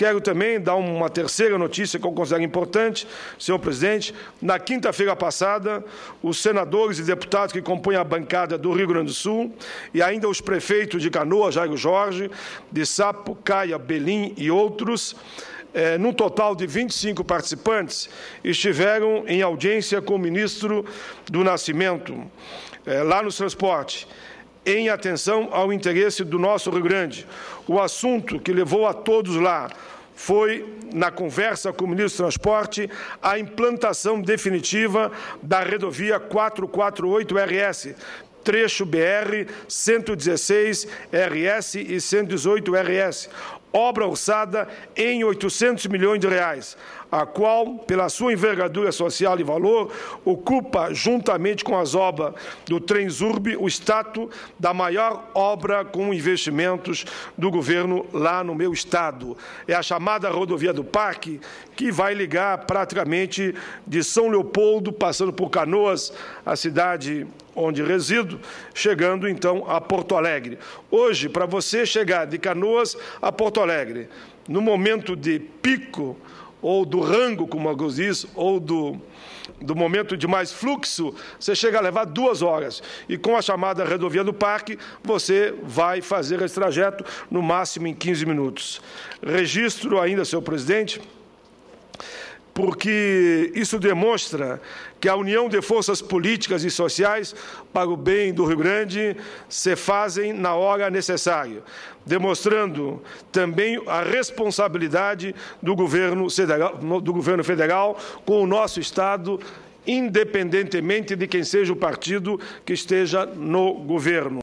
Quero também dar uma terceira notícia que eu considero importante, senhor presidente. Na quinta-feira passada, os senadores e deputados que compõem a bancada do Rio Grande do Sul e ainda os prefeitos de Canoa, Jairo Jorge, de Sapo, Caia, Belim e outros, é, num total de 25 participantes, estiveram em audiência com o ministro do Nascimento, é, lá no transporte, em atenção ao interesse do nosso Rio Grande. O assunto que levou a todos lá foi, na conversa com o ministro do Transporte, a implantação definitiva da rodovia 448 RS, trecho BR 116 RS e 118 RS, obra orçada em 800 milhões de reais, a qual, pela sua envergadura social e valor, ocupa, juntamente com as obras do Transurb, o status da maior obra com investimentos do governo lá no meu estado. É a chamada rodovia do Parque, que vai ligar praticamente de São Leopoldo, passando por Canoas, a cidade onde resido, chegando então a Porto Alegre. Hoje, para você chegar de Canoas a Porto Alegre, no momento de pico, ou do rango, como alguns diz, ou do, do momento de mais fluxo, você chega a levar duas horas. E com a chamada rodovia do parque, você vai fazer esse trajeto no máximo em 15 minutos. Registro ainda, senhor presidente, porque isso demonstra que a união de forças políticas e sociais para o bem do Rio Grande se fazem na hora necessária, demonstrando também a responsabilidade do governo federal, do governo federal com o nosso Estado, independentemente de quem seja o partido que esteja no governo.